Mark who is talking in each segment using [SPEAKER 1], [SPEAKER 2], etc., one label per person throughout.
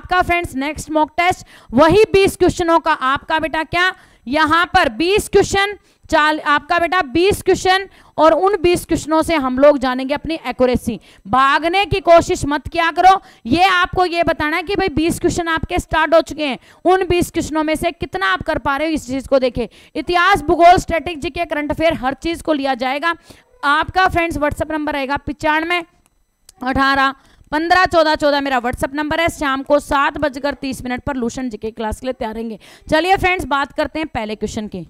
[SPEAKER 1] आपका friends next mock test वही 20 क्वेश्चनों का आपका बेटा क्या? यहाँ पर 20 क्वेश्चन, चाल, आपका बेटा 20 क्वेश्चन, और उन 20 क्वेश्चनों से हम लोग जानेंगे अपनी एक्यूरेसी भागने की कोशिश मत किया करो। ये आपको ये बताना है कि भाई 20 क्वेश्चन आपके स्टार्ट हो चुके हैं। उन 20 क्वेश्चनों में से कितना आप कर पा रहे हो इस चीज़ को देखे। इतिहास, भूगोल स्ट्रेटेजी के करंट अफेयर हर चीज़ को लिया जाएगा। आपका फ्रेंड्स व्हाट्सएप नंबर रहेगा पिचानवे, अठारह पंद्रह चौदह चौदह मेरा व्हाट्सअप नंबर है। शाम को सात बजकर तीस मिनट पर लूशन जी के क्लास के लिए तैयार रहेंगे। चलिए फ्रेंड्स बात करते हैं पहले क्वेश्चन की।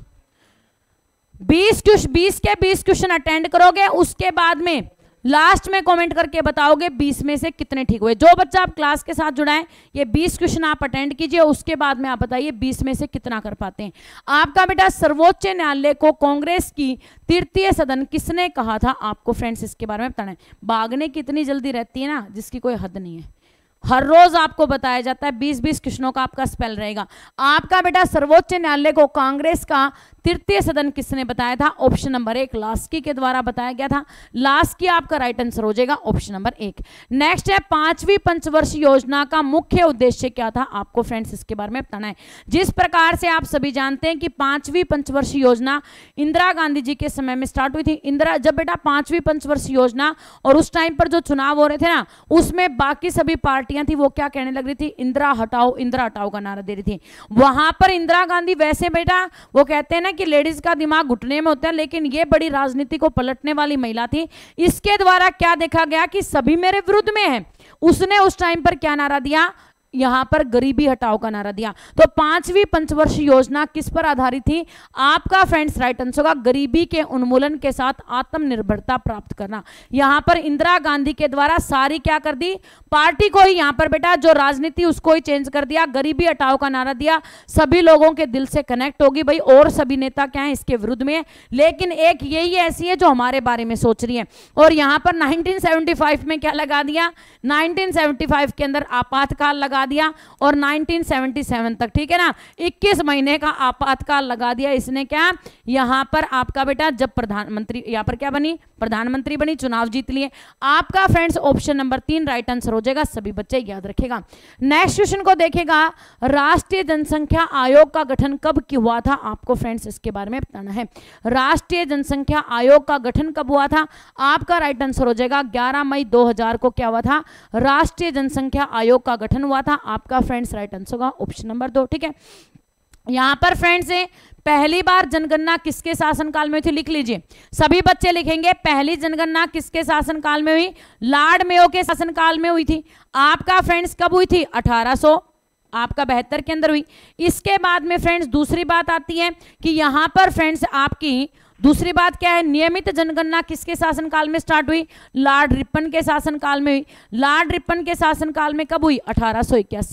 [SPEAKER 1] बीस क्वेश्चन बीस के बीस क्वेश्चन अटेंड करोगे, उसके बाद में लास्ट में कमेंट करके बताओगे 20 में से कितने ठीक हुए। जो बच्चा आप क्लास के साथ जुड़ा है ये 20 क्वेश्चन आप अटेंड कीजिए, उसके बाद में आप बताइए 20 में से कितना कर पाते हैं। आपका बेटा सर्वोच्च न्यायालय को कांग्रेस की तृतीय सदन किसने कहा था? आपको फ्रेंड्स इसके बारे में बताना है। भागने की इतनी जल्दी रहती है ना, जिसकी कोई हद नहीं है। हर रोज आपको बताया जाता है 20-20 क्वेश्चनों का आपका स्पेल रहेगा। आपका बेटा सर्वोच्च न्यायालय को कांग्रेस का तृतीय सदन किसने बताया था? ऑप्शन नंबर एक लास्की के द्वारा बताया गया था। लास्की आपका राइट आंसर हो जाएगा ऑप्शन नंबर एक। नेक्स्ट है, पांचवी पंचवर्ष योजना का मुख्य उद्देश्य क्या था? आपको फ्रेंड्स इसके बारे में बताना है। जिस प्रकार से आप सभी जानते हैं कि पांचवी पंचवर्ष योजना इंदिरा गांधी जी के समय में स्टार्ट हुई थी। इंदिरा, जब बेटा पांचवी पंचवर्ष योजना और उस टाइम पर जो चुनाव हो रहे थे ना, उसमें बाकी सभी पार्टियाँ थी, वो क्या कहने लग रही थी? इंदिरा, हटाओ इंदिरा, हटाओ का नारा दे रही थी। वहाँ पर इंदिरा गांधी वैसे बेटा, वो कहते हैं ना कि लेडीज़ का दिमाग घुटने में होता है, लेकिन ये बड़ी राजनीति को पलटने वाली महिला थी। इसके द्वारा क्या देखा गया कि सभी मेरे विरुद्ध में है। उसने उस टाइम पर क्या नारा दिया? यहाँ पर गरीबी हटाओ का नारा दिया। तो पांचवी पंचवर्ष योजना किस पर आधारित थी? आपका फ्रेंड्स राइट आंसर होगा, गरीबी के उन्मूलन के साथ आत्मनिर्भरता प्राप्त करना। यहाँ पर इंदिरा गांधी के द्वारा सारी क्या कर दी? पार्टी को ही यहाँ पर बेटा, जो राजनीति उसको ही चेंज कर दिया, गरीबी हटाओ का नारा दिया। सभी लोगों के दिल से कनेक्ट होगी भाई, और सभी नेता क्या है, इसके विरुद्ध में लेकिन एक यही ऐसी है जो हमारे बारे में सोच रही है। और यहाँ पर 1975 में क्या लगा दिया? 1975 के अंदर आपातकाल लगा लगा दिया और 1977 तक, ठीक है ना? 21 महीने का आपातकाल लगा दिया इसने क्या? यहाँ पर आपका बेटा जब प्रधानमंत्री, यहाँ पर क्या बनी? प्रधानमंत्री बनी, चुनाव जीत लिए। आपका फ्रेंड्स, ऑप्शन नंबर तीन, राइट आंसर हो जाएगा। सभी बच्चे याद रखेगा। नेक्स्ट क्वेश्चन को देखेगा राष्ट्रीय जनसंख्या आयोग का गठन कब हुआ था? आपको फ्रेंड्स, इसके बारे में बताना है। राष्ट्रीय जनसंख्या आयोग का गठन कब हुआ था? आपका राइट आंसर हो जाएगा। 11 मई 2000 को क्या हुआ था? राष्ट्रीय जनसंख्या आयोग का गठन हुआ था। था आपका फ्रेंड्स राइट आंसर होगा ऑप्शन नंबर दो, ठीक है? यहाँ पर फ्रेंड्स पहली बार जनगणना किसके शासनकाल में थी? लिख लीजिए। सभी बच्चे लिखेंगे, पहली जनगणना किसके शासनकाल में हुई? लार्ड मेयो के शासनकाल में हुई थी। आपका फ्रेंड्स कब हुई थी? 1800 आपका बहत्तर के अंदर हुई। इसके बाद में फ्रेंड्स दूसरी बात आती है कि यहाँ पर फ्रेंड्स आपकी दूसरी बात क्या है? नियमित जनगणना किसके शासनकाल में स्टार्ट हुई? लॉर्ड रिपन के शासनकाल में हुई। लॉर्ड रिपन के शासनकाल में कब हुई? अठारह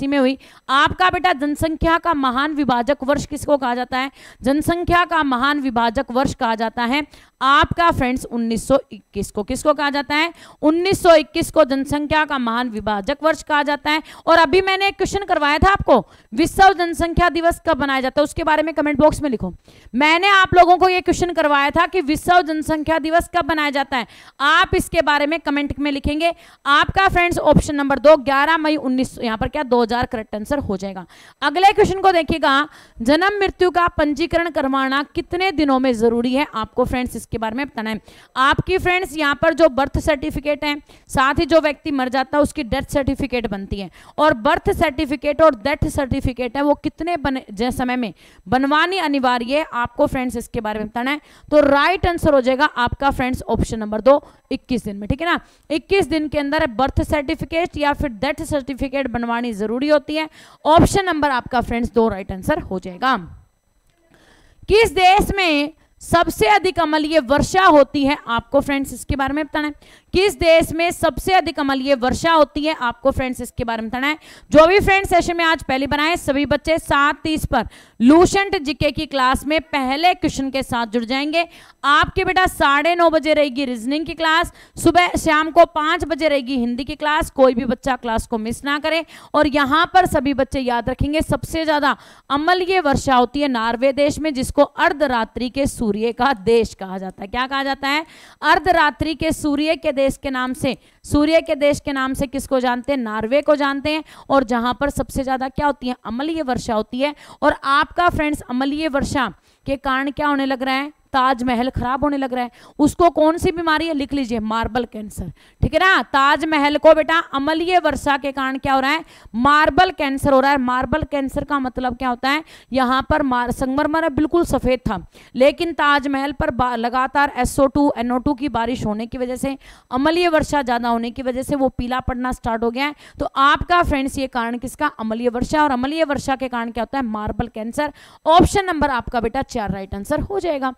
[SPEAKER 1] में हुई। आपका बेटा जनसंख्या का महान विभाजक वर्ष किसको कहा जाता है? जनसंख्या का महान विभाजक वर्ष कहा जाता है। आपका फ्रेंड्स 1921 को किसको कहा जाता है? 1921 को जनसंख्या का महान विभाजक वर्ष कहा जाता है। और अभी मैंने एक क्वेश्चन करवाया था आपको, विश्व जनसंख्या दिवस कब बनाया जाता है? उसके बारे में कमेंट बॉक्स में लिखो। मैंने आप लोगों को यह क्वेश्चन करवाया था कि विश्व जनसंख्या दिवस कब बनाया जाता है। आप इसके बारे में कमेंट में लिखेंगे। आपका फ्रेंड्स ऑप्शन नंबर दो, ग्यारह मई उन्नीस, यहाँ पर क्या दो हज़ार करेक्ट आंसर हो जाएगा। अगले क्वेश्चन को देखिएगा। जन्म मृत्यु का पंजीकरण करवाना कितने दिनों में ज़रूरी है? आपको फ्रेंड्स इसके बारे में बताना है। आपकी फ्रेंड्स यहाँ पर जो बर्थ सर्टिफिकेट है, साथ ही जो व्यक्ति मर जाता है, उसकी डेथ सर्टिफिकेट बनती है। और बर्थ सर्टिफिकेट और डेथ सर्टिफिकेट है, वो कितने बने समय में बनवानी अनिवार्य है, आपको फ्रेंड्स इसके बारे में बताना है। तो राइट आंसर हो जाएगा आपका फ्रेंड्स ऑप्शन नंबर दो 21 दिन में, ठीक है ना? 21 दिन के अंदर बर्थ सर्टिफिकेट या फिर डेथ सर्टिफिकेट बनवानी ज़रूरी होती है। ऑप्शन नंबर आपका फ्रेंड्स दो राइट आंसर हो जाएगा। किस देश में सबसे अधिक अमलीय वर्षा होती है आपको फ्रेंड्स इसके बारे में बताना है। किस देश में सबसे अधिक अमलीय वर्षा होती है, आपको फ्रेंड्स इसके बारे में बताना है। जो भी फ्रेंड्स सेशन में आज पहले बनाए सभी बच्चे सात तीस पर लूशेंट जीके की क्लास में पहले क्वेश्चन के साथ जुड़ जाएँगे। आपके बेटा साढ़े नौ बजे रहेगी रीजनिंग की क्लास सुबह शाम को पाँच बजे रहेगी हिंदी की क्लास कोई भी बच्चा क्लास को मिस ना करे। और यहाँ पर सभी बच्चे याद रखेंगे, सबसे ज़्यादा अमलीय वर्षा होती है नार्वे देश में, जिसको अर्धरात्रि के सूर्य का देश कहा जाता है। क्या कहा जाता है? अर्धरात्रि के सूर्य के देश के नाम से, सूर्य के देश के नाम से किसको जानते हैं? नार्वे को जानते हैं। और जहाँ पर सबसे ज़्यादा क्या होती है? अमलीय वर्षा होती है। और आपका फ्रेंड्स अमलीय वर्षा के कारण क्या होने लग रहा है? ताजमहल खराब होने लग रहा है। उसको कौन सी बीमारी है? लिख लीजिए, मार्बल कैंसर। ठीक है ना? ताजमहल को बेटा अमलीय वर्षा के कारण क्या हो रहा है? मार्बल कैंसर हो रहा है। मार्बल कैंसर का मतलब क्या होता है? यहाँ पर संगमरमर बिल्कुल सफ़ेद था। लेकिन ताजमहल पर लगातार एसओ टू एनओ टू की बारिश होने की वजह से, अमलीय वर्षा ज़्यादा होने की वजह से वो पीला पड़ना स्टार्ट हो गया है। तो आपका फ्रेंड्स ये कारण किसका? अमलीय वर्षा। और अमलीय वर्षा के कारण क्या होता है? Marble cancer. ऑप्शन नंबर आपका बेटा चार राइट आंसर हो जाएगा।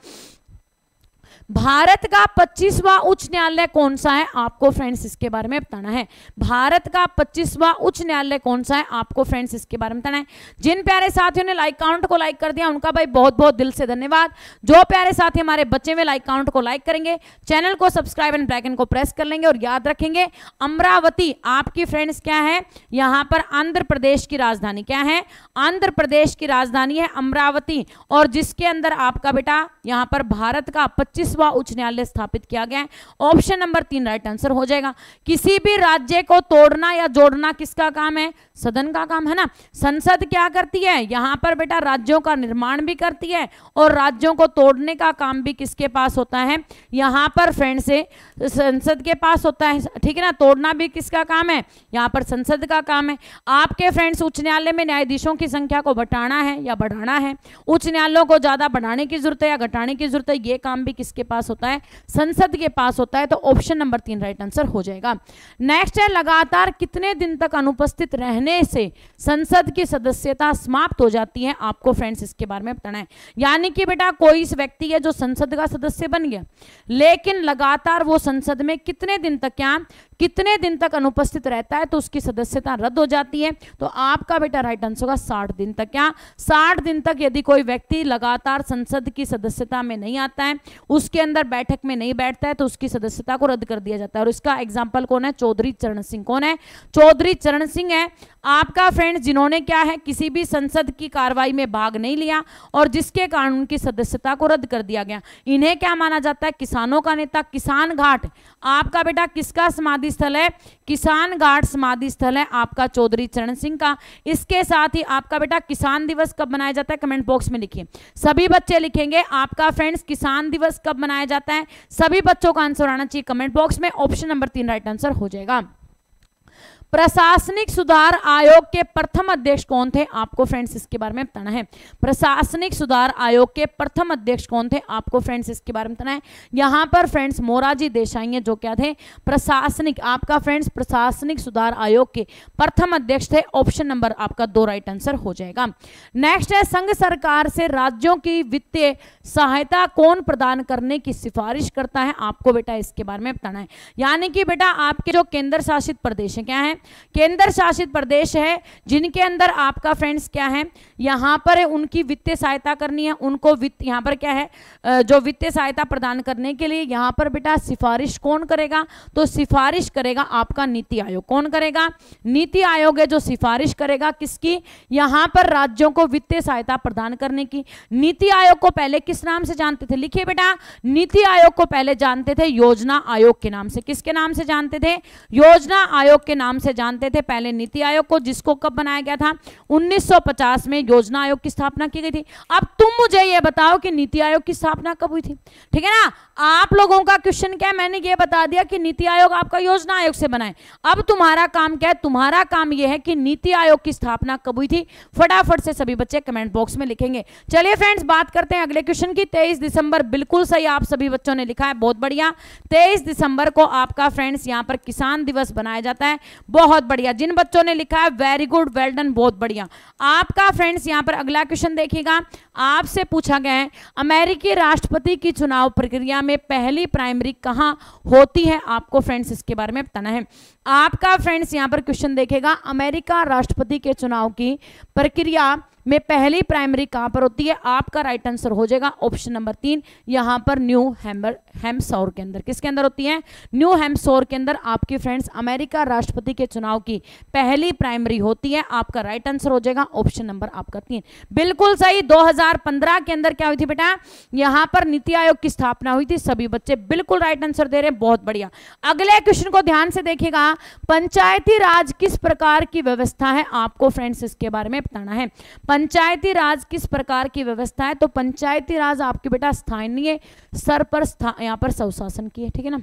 [SPEAKER 1] भारत का 25वां उच्च न्यायालय कौन सा है? आपको फ्रेंड्स इसके बारे में बताना है। भारत का 25वां उच्च न्यायालय कौन सा है? आपको फ्रेंड्स इसके बारे में बताना है। जिन प्यारे साथियों ने लाइक काउंट को लाइक कर दिया, उनका भाई बहुत बहुत दिल से धन्यवाद। जो प्यारे साथी हमारे बच्चे में लाइक काउंट को लाइक करेंगे चैनल को सब्सक्राइब एंड ब्लैकन को प्रेस कर लेंगे और याद रखेंगे, अमरावती आपकी फ्रेंड्स क्या है? यहाँ पर आंध्र प्रदेश की राजधानी क्या है? आंध्र प्रदेश की राजधानी है अमरावती। और जिसके अंदर आपका बेटा, यहाँ पर भारत का पच्चीस बीसवा उच्च न्यायालय स्थापित किया गया है। ऑप्शन नंबर तीन राइट आंसर हो जाएगा। किसी भी राज्य को तोड़ना या जोड़ना किसका काम है? सदन का काम है ना? संसद क्या करती है? यहाँ पर बेटा राज्यों का निर्माण भी करती है और राज्यों को तोड़ने का काम भी किसके पास होता है? यहाँ पर फ्रेंड से, संसद के पास होता है। ठीक है ना? तोड़ना भी किसका काम है? यहाँ पर संसद का काम है। आपके फ्रेंड्स उच्च न्यायालय में न्यायाधीशों की संख्या को घटाना है या बढ़ाना है? उच्च न्यायालयों को ज़्यादा बढ़ाने की ज़रूरत है या घटाने की ज़रूरत है? ये काम भी किसके पास होता है? संसद के पास होता है तो ऑप्शन नंबर तीन राइट आंसर हो जाएगा। नेक्स्ट है, लगातार कितने दिन तक अनुपस्थित रहने से संसद की सदस्यता समाप्त हो जाती है? आपको फ्रेंड्स इसके बारे में बताना है। यानी कि बेटा, कोई इस व्यक्ति है जो संसद का सदस्य बन गया, लेकिन लगातार वो संसद में कितने दिन तक क्या? कितने दिन तक अनुपस्थित रहता है तो उसकी सदस्यता रद्द हो जाती है। तो आपका बेटा राइट आंसर होगा साठ दिन तक। क्या? साठ दिन तक यदि कोई व्यक्ति लगातार संसद की सदस्यता में नहीं आता है, उसके अंदर बैठक में नहीं बैठता है तो उसकी सदस्यता को रद्द कर दिया जाता है। और इसका एग्ज़ाम्पल कौन है? चौधरी चरण सिंह। कौन है? चौधरी चरण सिंह है। आपका फ्रेंड जिन्होंने क्या है? किसी भी संसद की कार्रवाई में भाग नहीं लिया और जिसके कारण उनकी सदस्यता को रद्द कर दिया गया। इन्हें क्या माना जाता है? किसानों का नेता, किसान घाट। आपका बेटा किसका समाधि स्थल है। किसान घाट समाधि स्थल है आपका चौधरी चरण सिंह का। इसके साथ ही आपका बेटा किसान दिवस कब मनाया जाता है कमेंट बॉक्स में लिखिए। सभी बच्चे लिखेंगे, आपका फ्रेंड्स किसान दिवस कब मनाया जाता है? सभी बच्चों का आंसर आना चाहिए कमेंट बॉक्स में, ऑप्शन नंबर तीन राइट आंसर हो जाएगा। प्रशासनिक सुधार आयोग के प्रथम अध्यक्ष कौन थे? आपको फ्रेंड्स इसके बारे में बताना है। प्रशासनिक सुधार आयोग के प्रथम अध्यक्ष कौन थे? आपको फ्रेंड्स इसके बारे में बताना है। यहाँ पर फ्रेंड्स मोराजी देसाई है, जो क्या थे? प्रशासनिक, आपका फ्रेंड्स प्रशासनिक सुधार आयोग के प्रथम अध्यक्ष थे। ऑप्शन नंबर आपका दो राइट आंसर हो जाएगा। नेक्स्ट है, संघ सरकार से राज्यों की वित्तीय सहायता कौन प्रदान करने की सिफारिश करता है? आपको बेटा इसके बारे में बताना है। यानी कि बेटा, आपके जो केंद्र शासित प्रदेश है, क्या है? केंद्र शासित प्रदेश है, जिनके अंदर आपका फ्रेंड्स क्या है? यहाँ पर उनकी वित्तीय सहायता करनी है, उनको वित्त, यहाँ पर क्या है? जो वित्तीय सहायता प्रदान करने के लिए यहाँ पर बेटा सिफारिश कौन करेगा? तो सिफारिश करेगा आपका नीति आयोग। कौन करेगा? नीति आयोग है जो सिफारिश करेगा किसकी? यहाँ पर राज्यों को वित्तीय सहायता प्रदान करने की। नीति आयोग को पहले किस नाम से जानते थे? लिखिए बेटा। नीति आयोग को पहले जानते थे योजना आयोग के नाम से। किसके नाम से जानते थे? योजना आयोग के नाम से से जानते थे, पहले नीति आयोग को, जिसको कब बनाया गया था? 1950 में योजना आयोग की स्थापना की गई थी। अब तुम मुझे ये बताओ कि नीति आयोग की स्थापना कब हुई थी? ठीक है ना? आप लोगों का क्वेश्चन क्या है? मैंने ये बता दिया कि नीति आयोग आपका योजना आयोग से बनाए अब तुम्हारा काम क्या है? तुम्हारा काम यह है कि नीति आयोग की स्थापना कब हुई थी? फटाफट से सभी बच्चे कमेंट बॉक्स में लिखेंगे। चलिए फ्रेंड्स बात करते हैं अगले क्वेश्चन की। तेईस दिसंबर, बिल्कुल सही आप सभी बच्चों ने लिखा है, बहुत बढ़िया। तेईस दिसंबर को आपका फ्रेंड्स यहाँ पर किसान दिवस बनाया जाता है। बहुत बढ़िया। जिन बच्चों ने लिखा है वेरी गुड वेल डन बहुत बढ़िया। आपका फ्रेंड्स यहाँ पर अगला क्वेश्चन देखिएगा। आपसे पूछा गया है, अमेरिकी राष्ट्रपति की चुनाव प्रक्रिया में पहली प्राइमरी कहाँ होती है? आपको फ्रेंड्स इसके बारे में बताना है। आपका फ्रेंड्स यहाँ पर क्वेश्चन देखेगा अमेरिका राष्ट्रपति के चुनाव की प्रक्रिया में पहली प्राइमरी कहाँ पर होती है? आपका राइट आंसर हो जाएगा ऑप्शन नंबर तीन, यहाँ पर न्यू हैम्बर हेमसोर के अंदर। किसके अंदर होती है? न्यू हेमसोर के अंदर आपकी फ्रेंड्स अमेरिका राष्ट्रपति के चुनाव की पहली प्राइमरी होती है, आपका राइट आंसर हो जाएगा ऑप्शन नंबर आपका तीन। बिल्कुल सही 2015 के अंदर क्या हुई थी बेटा? यहाँ पर नीति आयोग की स्थापना हुई थी, सभी बच्चे बिल्कुल राइट आंसर दे रहे हैं, बहुत बढ़िया। अगले क्वेश्चन को ध्यान से देखेगा पंचायती राज किस प्रकार की व्यवस्था है? आपको फ्रेंड्स इसके बारे में बताना है। पंचायती राज किस प्रकार की व्यवस्था है? तो पंचायती राज आपके बेटा स्थानीय स्तर पर यहाँ पर स्वशासन की है, ठीक है ना?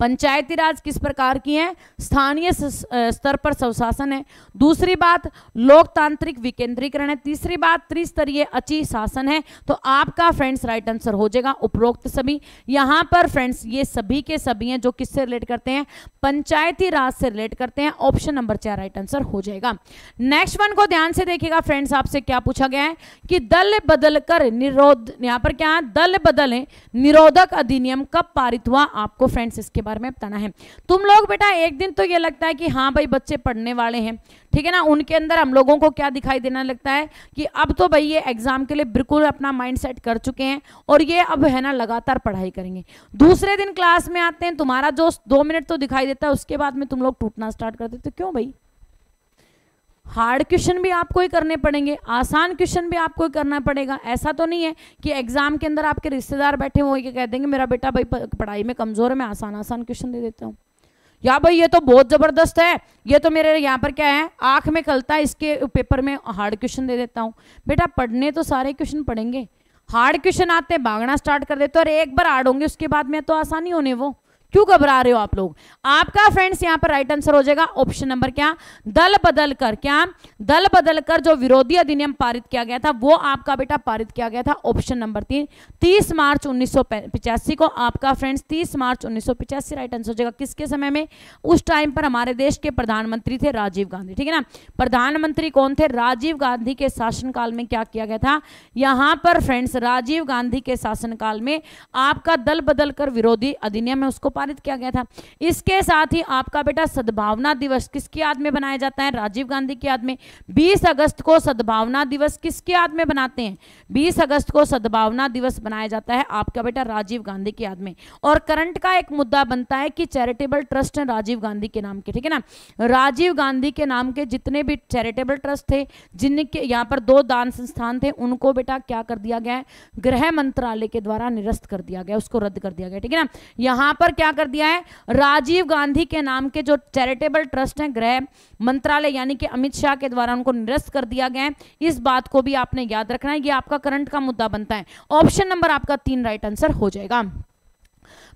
[SPEAKER 1] पंचायती राज किस प्रकार की है? स्थानीय स्तर पर स्वशासन है। दूसरी बात, लोकतांत्रिक विकेंद्रीकरण है। तीसरी बात, त्रिस्तरीय अची शासन है। तो आपका फ्रेंड्स राइट आंसर हो जाएगा उपरोक्त सभी। यहाँ पर फ्रेंड्स ये सभी के सभी हैं जो किससे रिलेट करते हैं? पंचायती राज से रिलेट करते हैं। ऑप्शन नंबर चार राइट आंसर हो जाएगा। नेक्स्ट वन को ध्यान से देखिएगा फ्रेंड्स आपसे क्या पूछा गया है कि दल बदल कर निरोध, यहाँ पर क्या दल बदल, निरोधक अधिनियम कब पारित हुआ? आपको फ्रेंड्स इसके बारे में बताना है। तुम लोग बेटा, एक दिन तो ये लगता है कि हाँ भाई, बच्चे पढ़ने वाले हैं, ठीक है ना? उनके अंदर हम लोगों को क्या दिखाई देना लगता है कि अब तो भाई ये एग्ज़ाम के लिए बिल्कुल अपना माइंड सेट कर चुके हैं और ये अब है ना, लगातार पढ़ाई करेंगे। दूसरे दिन क्लास में आते हैं, तुम्हारा जो दो मिनट तो दिखाई देता है, उसके बाद में तुम लोग टूटना स्टार्ट कर देते क्यों भाई? हार्ड क्वेश्चन भी आपको ही करने पड़ेंगे, आसान क्वेश्चन भी आपको ही करना पड़ेगा। ऐसा तो नहीं है कि एग्ज़ाम के अंदर आपके रिश्तेदार बैठे हुए ये कह देंगे, मेरा बेटा भाई पढ़ाई में कमज़ोर है, मैं आसान आसान क्वेश्चन दे देता हूँ। या भाई, ये तो बहुत ज़बरदस्त है। ये तो मेरे यहाँ पर क्या है, आँख में खलता है, इसके पेपर में हार्ड क्वेश्चन दे देता हूँ। बेटा, पढ़ने तो सारे क्वेश्चन पढ़ेंगे हार्ड क्वेश्चन आते हैं भागना स्टार्ट कर देते और एक बार हार्ड होंगे, उसके बाद में तो आसानी होने वो। क्यों घबरा रहे हो आप लोग? आपका फ्रेंड्स यहाँ पर राइट आंसर हो जाएगा ऑप्शन नंबर क्या? दल बदल कर, क्या? दल बदल कर जो विरोधी अधिनियम पारित किया गया था, वो आपका बेटा पारित किया गया था ऑप्शन नंबर तीन। तीस मार्च उन्नीस को आपका फ्रेंड्स तीस मार्च उन्नीस राइट आंसर हो जाएगा। किसके समय में? उस टाइम पर हमारे देश के प्रधानमंत्री थे राजीव गांधी, ठीक है ना? प्रधानमंत्री कौन थे? राजीव गांधी के शासनकाल में क्या किया गया था? यहाँ पर फ्रेंड्स राजीव गांधी के शासनकाल में आपका दल बदल कर विरोधी अधिनियम है, उसको पारित किया गया था। इसके साथ ही आपका बेटा सद्भावना दिवस किसकी याद में बनाया जाता है? राजीव गांधी की याद में। 20 अगस्त को सद्भावना दिवस किसकी याद में बनाते हैं? 20 अगस्त को सद्भावना दिवस बनाया जाता है आपका बेटा राजीव गांधी की याद में। और करंट का एक मुद्दा बनता है कि चैरिटेबल ट्रस्ट है राजीव गांधी के नाम के, ठीक है ना? राजीव गांधी के नाम के जितने भी चैरिटेबल ट्रस्ट थे, जिनके यहाँ पर दो दान संस्थान थे, उनको बेटा क्या कर दिया गया है? गृह मंत्रालय के द्वारा निरस्त कर दिया गया उसको रद्द कर दिया गया ठीक है ना? यहाँ पर क्या कर दिया है? राजीव गांधी के नाम के जो चैरिटेबल ट्रस्ट हैं, गृह मंत्रालय, यानी कि अमित शाह के द्वारा उनको निरस्त कर दिया गया है। इस बात को भी आपने याद रखना है। ये आपका करंट का मुद्दा बनता है। ऑप्शन नंबर आपका तीन राइट आंसर हो जाएगा।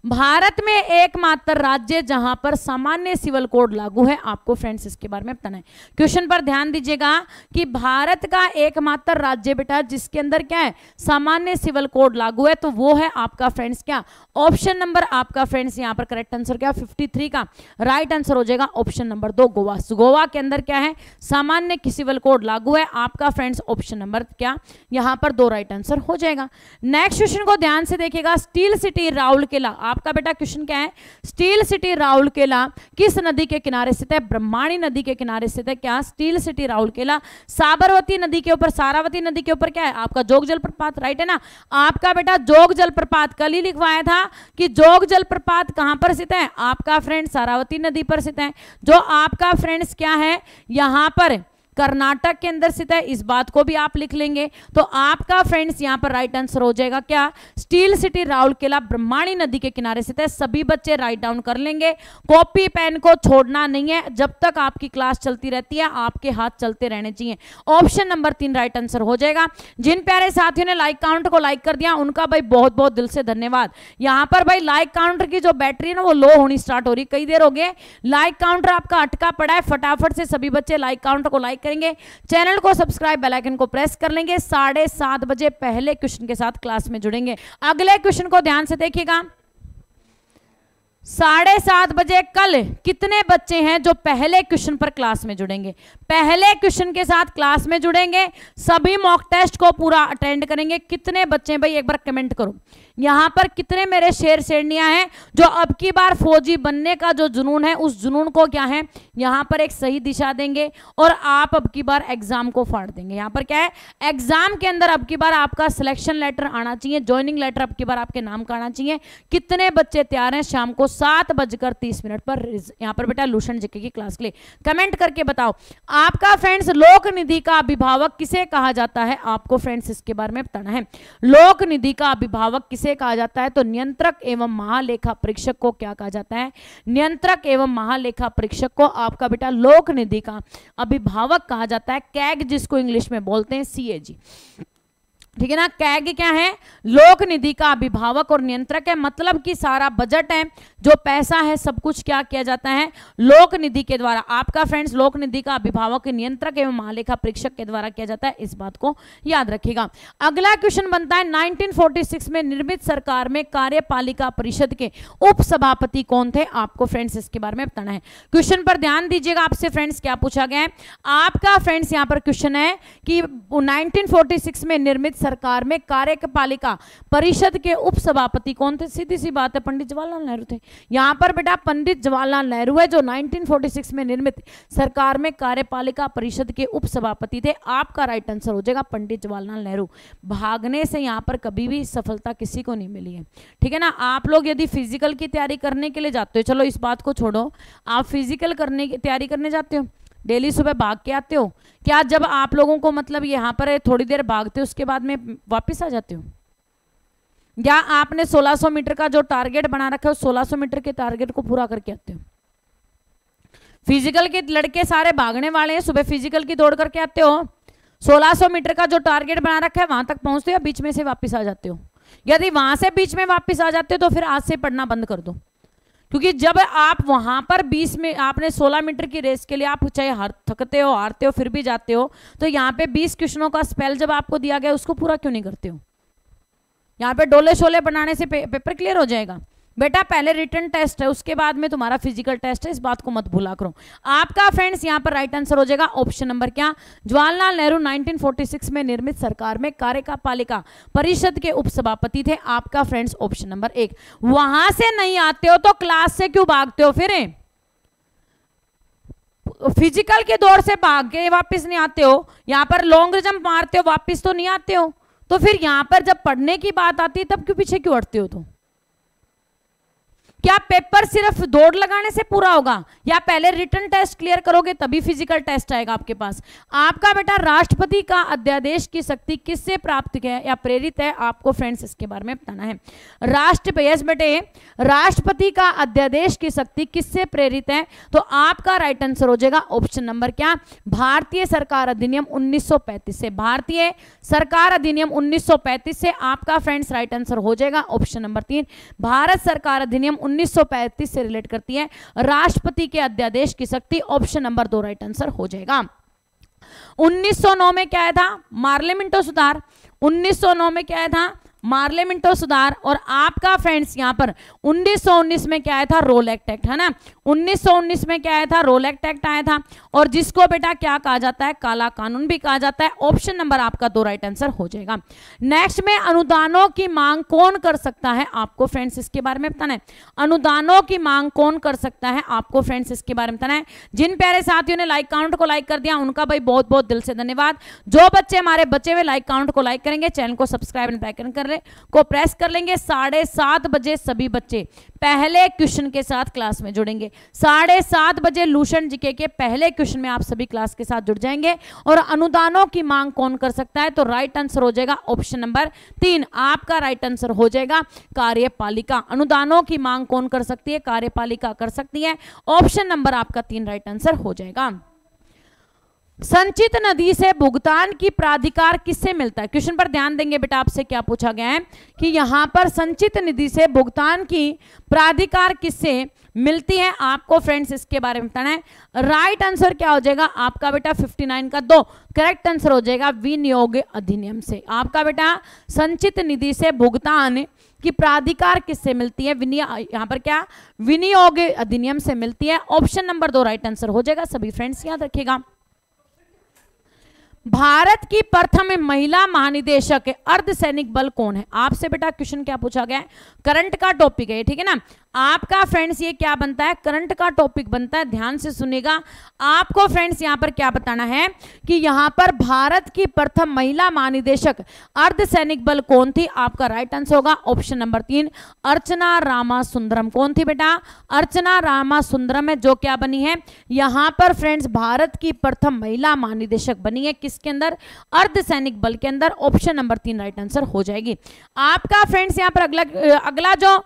[SPEAKER 1] भारत में एकमात्र राज्य जहाँ पर सामान्य सिविल कोड लागू है, आपको फ्रेंड्स इसके बारे में बताना है। क्वेश्चन पर ध्यान दीजिएगा कि भारत का एकमात्र राज्य बेटा जिसके अंदर क्या है? सामान्य सिविल कोड लागू है तो वो है आपका फ्रेंड्स क्या? ऑप्शन नंबर आपका फ्रेंड्स यहाँ पर करेक्ट आंसर क्या? 53 का। राइट आंसर हो जाएगा ऑप्शन नंबर दो, गोवा। गोवा के अंदर क्या है? सामान्य सिविल कोड लागू है, आपका फ्रेंड्स ऑप्शन नंबर क्या? यहाँ पर दो राइट आंसर हो जाएगा। नेक्स्ट क्वेश्चन को ध्यान से देखेगा स्टील सिटी राउल किला आपका बेटा क्वेश्चन क्या है? स्टील सिटी राउरकेला किस नदी के किनारे स्थित है? ब्रह्माणी नदी के किनारे स्थित है। क्या? स्टील सिटी राउरकेला साबरमती नदी के ऊपर, सारावती नदी के ऊपर क्या है? आपका जोग जलप्रपात राइट है ना? आपका बेटा जोग जलप्रपात, कल ही लिखवाया था कि जोग जलप्रपात कहाँ पर स्थित है? आपका फ्रेंड सारावती नदी पर स्थित है। जो आपका फ्रेंड्स क्या है? यहाँ पर कर्नाटक के अंदर स्थित है, इस बात को भी आप लिख लेंगे। तो आपका फ्रेंड्स यहाँ पर राइट आंसर हो जाएगा। क्या? स्टील सिटी राउरकेला ब्रह्माणी नदी के किनारे स्थित है। सभी बच्चे राइट डाउन कर लेंगे। कॉपी पेन को छोड़ना नहीं है। जब तक आपकी क्लास चलती रहती है, आपके हाथ चलते रहने चाहिए। ऑप्शन नंबर तीन राइट आंसर हो जाएगा। जिन प्यारे साथियों ने लाइक काउंट को लाइक कर दिया, उनका भाई बहुत बहुत दिल से धन्यवाद। यहाँ पर भाई लाइक काउंटर की जो बैटरी ना, वो लो होनी स्टार्ट हो रही कई देर हो गए। लाइक काउंटर आपका अटका पड़ा है। फटाफट से सभी बच्चे लाइक काउंटर को लाइक करेंगे। चैनल को सब्सक्राइब, बेल आइकन को प्रेस कर लेंगे। साढ़े सात बजे पहले क्वेश्चन के साथ क्लास में जुड़ेंगे। अगले क्वेश्चन को ध्यान से देखिएगा। साढ़े सात बजे कल कितने बच्चे हैं जो पहले क्वेश्चन पर क्लास में जुड़ेंगे? पहले क्वेश्चन के साथ क्लास में जुड़ेंगे। सभी मॉक टेस्ट को पूरा अटेंड करेंगे। कितने बच्चे भाई, एक बार कमेंट करो। यहाँ पर कितने मेरे शेर शेरनियाँ हैं, जो अब की बार फौजी बनने का जो जुनून है, उस जुनून को क्या है? यहाँ पर एक सही दिशा देंगे और आप अब की बार एग्ज़ाम को फाड़ देंगे। यहाँ पर क्या है? एग्ज़ाम के अंदर अब की बार आपका सिलेक्शन लेटर आना चाहिए ज्वाइनिंग लेटर अब की बार आपके नाम का आना चाहिए। कितने बच्चे तैयार हैं शाम को सात बजकर तीस मिनट पर यहाँ पर बेटा लूशन जिके की क्लास के लिए। कमेंट करके बताओ, आपका फ्रेंड्स लोक निधि का अभिभावक किसे कहा जाता है? आपको फ्रेंड्स इसके बारे में बताना है। लोक निधि का अभिभावक किसे कहा जाता है तो नियंत्रक एवं महालेखा परीक्षक को क्या कहा जाता है? नियंत्रक एवं महालेखा परीक्षक को आपका बेटा लोक निधि का अभिभावक कहा जाता है, कैग जिसको इंग्लिश में बोलते हैं सीएजी ठीक है ना? कैग क्या है? लोक निधि का अभिभावक और नियंत्रक है। मतलब कि सारा बजट है, जो पैसा है, सब कुछ क्या किया जाता है? लोक निधि के द्वारा। आपका फ्रेंड्स लोक निधि का अभिभावक, नियंत्रक एवं महालेखा परीक्षक के द्वारा किया जाता है। इस बात को याद रखिएगा। अगला क्वेश्चन बनता है 1946 में निर्मित सरकार में कार्यपालिका परिषद के उप सभापति कौन थे? आपको फ्रेंड्स इसके बारे में बताना है। क्वेश्चन पर ध्यान दीजिएगा आपसे फ्रेंड्स क्या पूछा गया है? आपका फ्रेंड्स यहाँ पर क्वेश्चन है कि नाइनटीन में निर्मित सरकार में कार्यपालिका परिषद के उप सभापति कौन थे? सीधी सी बात है, पंडित जवाहरलाल नेहरू थे। यहाँ पर बेटा पंडित जवाहरलाल नेहरू है, जो 1946 में निर्मित सरकार में कार्यपालिका परिषद के उप सभापति थे। आपका राइट आंसर हो जाएगा पंडित जवाहरलाल नेहरू। भागने से यहाँ पर कभी भी सफलता किसी को नहीं मिली है। ठीक है ना? आप लोग यदि फ़िज़िकल की तैयारी करने के लिए जाते हो, चलो इस बात को छोड़ो। आप फ़िज़िकल करने की तैयारी करने जाते हो? डेली सुबह भाग के आते हो? क्या जब आप लोगों को मतलब यहाँ पर थोड़ी देर भागते हो, उसके बाद में वापस आ जाते हो? या आपने 1600 मीटर का जो टारगेट बना रखा है, उस 1600 मीटर के टारगेट को पूरा करके आते हो? फ़िज़िकल के लड़के सारे भागने वाले हैं, सुबह फ़िज़िकल की दौड़ करके आते हो? 1600 मीटर का जो टारगेट बना रखा है, वहाँ तक पहुँचते हो या बीच में से वापस आ जाते हो? यदि वहाँ से बीच में वापस आ जाते हो तो फिर आज से पढ़ना बंद कर दो। क्योंकि जब आप वहाँ पर 20 में आपने 16 मीटर की रेस के लिए आप चाहे हर थकते हो हारते हो फिर भी जाते हो तो यहाँ पे 20 क्वेश्चनों का स्पेल जब आपको दिया गया उसको पूरा क्यों नहीं करते हो? यहाँ पे डोले शोले बनाने से पे, पेपर क्लियर हो जाएगा। बेटा, पहले रिटर्न टेस्ट है, उसके बाद में तुम्हारा फ़िज़िकल टेस्ट है, इस बात को मत भूला करो। आपका फ्रेंड्स यहाँ पर राइट आंसर हो जाएगा ऑप्शन नंबर क्या? जवाहरलाल नेहरू 1946 में निर्मित सरकार में कार्यपालिका परिषद के उपसभापति थे, आपका फ्रेंड्स ऑप्शन नंबर एक। वहाँ से नहीं आते हो तो क्लास से क्यों भागते हो फिर? फ़िज़िकल के दौर से भाग के वापिस नहीं आते हो? यहाँ पर लॉन्ग जंप मारते हो, वापिस तो नहीं आते हो? तो फिर यहाँ पर जब पढ़ने की बात आती है, तब क्यों पीछे क्यों हटते हो तुम? तो? क्या पेपर सिर्फ़ दौड़ लगाने से पूरा होगा? या पहले रिटर्न टेस्ट क्लियर करोगे, तभी फ़िज़िकल टेस्ट आएगा आपके पास? आपका बेटा राष्ट्रपति का अध्यादेश की शक्ति किससे प्राप्त है या प्रेरित है? आपको फ्रेंड्स इसके बारे में बताना है। राष्ट्र, यस बेटे, राष्ट्रपति का अध्यादेश की शक्ति किससे प्रेरित है? तो आपका राइट आंसर हो जाएगा ऑप्शन नंबर क्या? भारतीय सरकार अधिनियम उन्नीस सौ पैंतीस से। भारतीय सरकार अधिनियम उन्नीस सौ पैंतीस से आपका फ्रेंड्स राइट आंसर हो जाएगा ऑप्शन नंबर तीन। भारत सरकार अधिनियम 1935 से रिलेट करती है। राष्ट्रपति के अध्यादेश की शक्ति, ऑप्शन नंबर दो राइट आंसर हो जाएगा। 1909 में क्या आया था? मार्लियामेंटो सुधार। 1909 में क्या आया था? मार्लेमेंटो सुधार और आपका फ्रेंड्स यहाँ पर 1919 में क्या आया था? रोल एक्ट एक्ट, है ना? 1919 में क्या आया था? रोल एक्ट एक्ट आया था। और जिसको बेटा क्या कहा जाता है? काला कानून भी कहा जाता है। ऑप्शन नंबर आपका दो राइट आंसर हो जाएगा। नेक्स्ट में अनुदानों की मांग कौन कर सकता है? आपको फ्रेंड्स इसके बारे में बताना है। अनुदानों की मांग कौन कर सकता है? आपको फ्रेंड्स इसके बारे में बताना है। जिन प्यारे साथियों ने लाइक काउंट को लाइक कर दिया, उनका भाई बहुत बहुत दिल से धन्यवाद। जो बच्चे हमारे बचे हुए लाइक काउंट को लाइक करेंगे, चैनल को सब्सक्राइब एंड बैकन कर को प्रेस कर लेंगे, साढ़े सात बजे सभी बच्चे पहले क्वेश्चन के साथ क्लास में जुड़ेंगे। साढ़े सात बजे लूशन जीके के पहले क्वेश्चन में आप सभी क्लास के साथ जुड़ जाएँगे। और अनुदानों की मांग कौन कर सकता है? तो राइट आंसर हो जाएगा ऑप्शन नंबर तीन। आपका राइट आंसर हो जाएगा कार्यपालिका। अनुदानों की मांग कौन कर सकती है? कार्यपालिका कर सकती है। ऑप्शन नंबर आपका तीन राइट आंसर हो जाएगा। संचित नदी से भुगतान की प्राधिकार किससे मिलता है? क्वेश्चन पर ध्यान देंगे बेटा, आपसे क्या पूछा गया है कि यहाँ पर संचित निधि से भुगतान की प्राधिकार किससे मिलती है? आपको फ्रेंड्स इसके बारे में बताना है। राइट आंसर क्या हो जाएगा? आपका बेटा 59 का दो। करेक्ट आंसर हो जाएगा विनियोग अधिनियम से। आपका बेटा संचित निधि से भुगतान की प्राधिकार किससे मिलती है? यहाँ पर क्या? विनियोग अधिनियम से मिलती है। ऑप्शन नंबर दो राइट आंसर हो जाएगा। सभी फ्रेंड्स याद रखिएगा। भारत की प्रथम महिला महानिदेशक अर्ध सैनिक बल कौन है? आपसे बेटा क्वेश्चन क्या पूछा गया है? करंट का टॉपिक है, ठीक है ना? आपका फ्रेंड्स ये क्या बनता है? करंट का टॉपिक बनता है, ध्यान से सुनेगा। आपको फ्रेंड्स यहाँ पर क्या बताना है कि यहाँ पर भारत की प्रथम महिला महानिदेशक अर्धसैनिक बल कौन थी? आपका राइट आंसर होगा ऑप्शन नंबर तीन, अर्चना रामा सुंदरम कौन थी बेटा? अर्चना रामा सुंदरम है, जो क्या बनी है? यहाँ पर फ्रेंड्स भारत की प्रथम महिला महानिदेशक बनी है किसके अंदर? अर्धसैनिक बल के अंदर। ऑप्शन नंबर तीन राइट आंसर हो जाएगी। आपका फ्रेंड्स यहाँ पर अगला अगला जो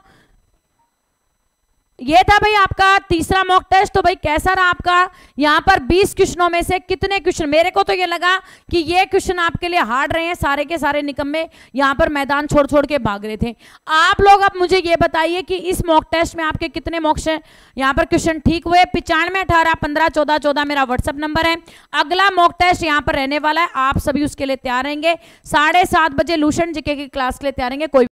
[SPEAKER 1] ये था भाई आपका तीसरा मॉक टेस्ट तो भाई कैसा रहा आपका? यहाँ पर 20 क्वेश्चनों में से कितने क्वेश्चन? मेरे को तो ये लगा कि ये क्वेश्चन आपके लिए हार्ड रहे हैं, सारे के सारे निकम्मे यहाँ पर मैदान छोड़ छोड़ के भाग रहे थे। आप लोग अब मुझे ये बताइए कि इस मॉक टेस्ट में आपके कितने मॉक्स यहाँ पर क्वेश्चन ठीक हुए, पिचानवे, अठारह, पंद्रह, चौदह चौदह मेरा व्हाट्सअप नंबर है। अगला मॉक टेस्ट यहाँ पर रहने वाला है, आप सभी उसके लिए तैयार रहेंगे। साढ़े बजे लूशन जीके की क्लास के लिए तैयार रहेंगे, कोई